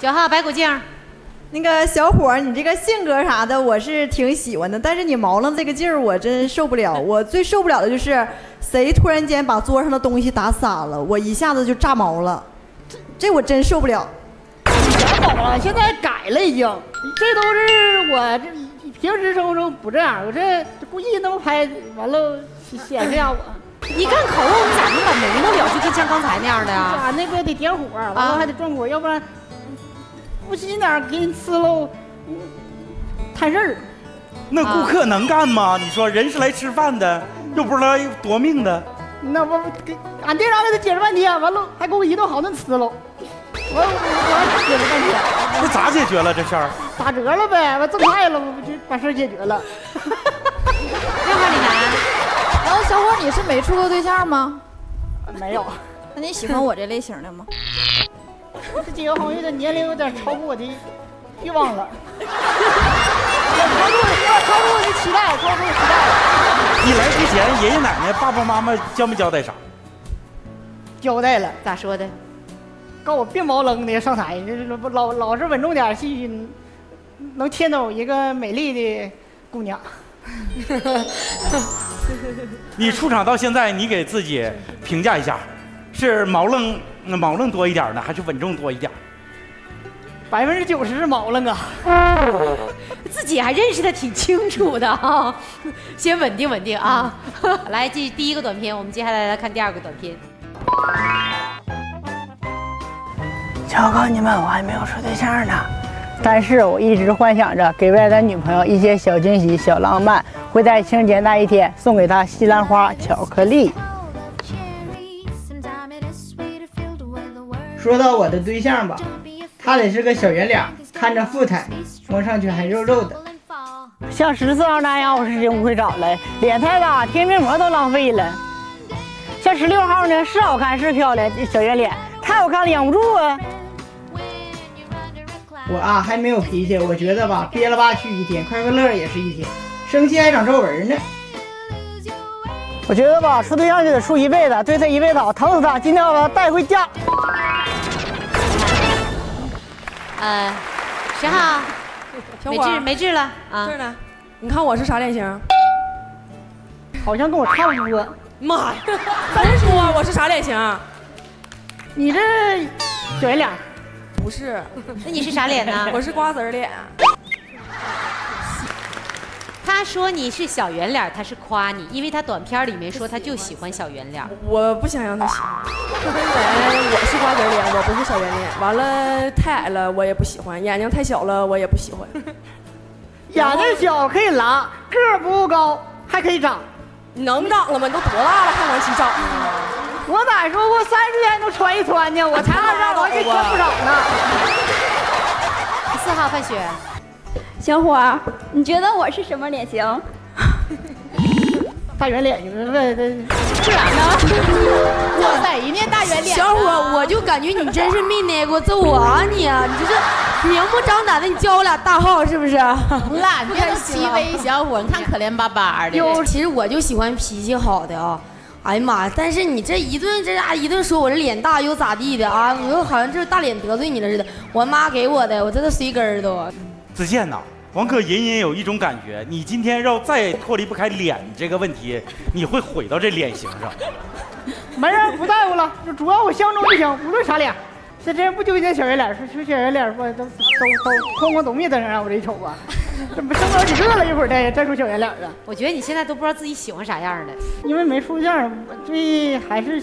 九号白骨精，那个小伙儿，你这个性格啥的，我是挺喜欢的，但是你毛愣这个劲儿，我真受不了。我最受不了的就是谁突然间把桌上的东西打洒了，我一下子就炸毛了，这这我真受不了。想好了，现在改了已经，这都是我这平时生活中不这样，我这故意那么拍，完了显示下我。你干烤肉，你咋能把眉毛了，就跟像刚才那样的呀？咋那个得点火，完了还得转火，要不然不细心点儿给你吃喽，摊事儿。那顾客能干吗？你说人是来吃饭的，又不是来夺命的。那不给俺店长给他解释半天，完了还给我一顿好顿吃喽。我我我解释半天，那咋解决了这事儿？打折了呗，完挣快了，我不就把事儿解决了。六号李楠，然后小伙，你是没处过对象吗？没有，那你喜欢我这类型的吗？这几个朋友的年龄有点超过我的欲望了，超过我超过我的期待，超过我的期待。你来之前，爷爷奶奶、爸爸妈妈交没交代啥？交代了，咋说的？告我别毛愣的上台，这老老是稳重点，去能牵走一个美丽的姑娘。你出场到现在，你给自己评价一下，是毛愣毛愣多一点呢，还是稳重多一点？百分之九十是毛愣啊！自己还认识的挺清楚的啊，先稳定稳定啊。来，这是第一个短片，我们接下来来看第二个短片。我告诉你们，我还没有处对象呢，但是我一直幻想着给未来的女朋友一些小惊喜、小浪漫，会在情人节那一天送给她西兰花巧克力。说到我的对象吧，他得是个小圆脸，看着富态，摸上去还肉肉的。像十四号那样，我是真不会找了，脸太大，贴面膜都浪费了。像十六号呢，是好看是漂亮，小圆脸太好看了，养不住啊。我啊还没有脾气，我觉得吧憋了吧去一天，快快乐也是一天，生气还长皱纹呢。我觉得吧处对象就得处一辈子，对他一辈子好，疼死他，今天我把他带回家。呃，十号，小伙没治没治了啊这儿。呢，你看我是啥脸型？好像跟我差不多。妈呀，咱说我是啥脸型？你这小圆脸，不是，那你是啥脸呢？我是瓜子儿脸。他说你是小圆脸，他是夸你，因为他短片里面说他就喜欢小圆脸。我不想让他喜欢，因为我是瓜子脸，我不是小圆脸。完了，太矮了我也不喜欢，眼睛太小了我也不喜欢。眼睛小可以拉，个儿不够高还可以长。能长了吗？你都多大了还往起长呢？我咋说过三十天都穿一穿呢？我才二十二，我这穿不少呢。四号范雪，小伙儿，你觉得我是什么脸型？大圆脸，你们问这不然呢？哇塞，一面大圆脸。小伙，我就感觉你真是没挨过揍啊你啊！你这是明目张胆的，你叫我俩大号是不是？懒，别欺微小伙，你看可怜巴巴的。哟其实我就喜欢脾气好的啊。哎呀妈呀！但是你这一顿这家一顿说我这脸大又咋地的啊？我又好像这大脸得罪你了似的。我妈给我的，我这都随根儿都。子健呐，王可隐隐有一种感觉，你今天要再脱离不开脸这个问题，你会毁到这脸型上。没人不在乎了，就主要我相中就行，无论啥脸。这真不纠结小圆脸，说说小圆脸，我都都都哐哐都灭灯啊！我这一瞅啊，这不生不了几个了，一会儿再再出小圆脸了。我觉得你现在都不知道自己喜欢啥样的。因为没处对象，我这还是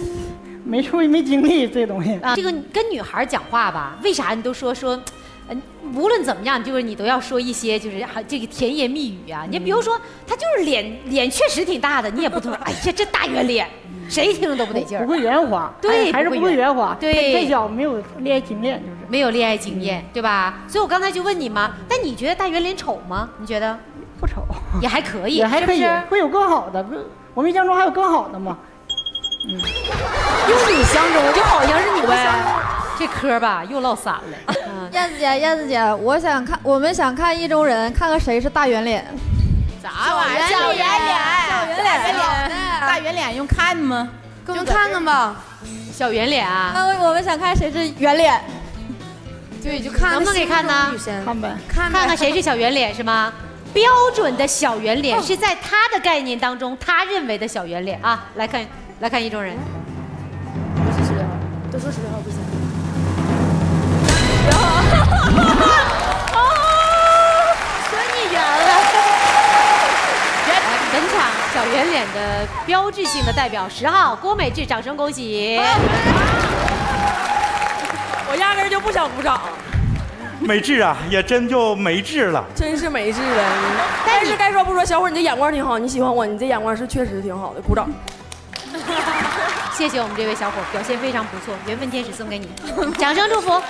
没处没经历这东西。啊，这个跟女孩讲话吧，为啥你都说说，嗯，无论怎么样，就是你都要说一些就是还这个甜言蜜语啊。你比如说，他就是脸脸确实挺大的，你也不能说，哎呀，这大圆脸，谁听着都不得劲儿不。会圆滑，对还是不会圆滑，对太小没有恋爱经验，就是没有恋爱经验，对吧？所以我刚才就问你嘛，但你觉得大圆脸丑吗？你觉得不丑，也还可以，也还可以会有更好的。不，我没相中还有更好的吗？嗯用你相中，就好像是你呗。这嗑吧又落散了。嗯燕子姐，燕子姐，我想看，我们想看意中人，看看谁是大圆脸。啥玩意儿？小圆脸小圆脸，大圆脸用看吗？就看看吧，小圆脸啊，那，我们想看谁是圆脸。对，就看能不能给看呢看呗，看看看谁是小圆脸是吗？标准的小圆脸是在他的概念当中，他认为的小圆脸啊。来看，来看意中人，不是十六号，都说十六号不行。的标志性的代表十号郭美智，掌声恭喜！我压根儿就不想鼓掌，没治啊，也真就没治了。真是没治了。但是该说不说，小伙你这眼光挺好，你喜欢我，你这眼光是确实挺好的，鼓掌。谢谢我们这位小伙，表现非常不错，缘分天使送给你，掌声祝福。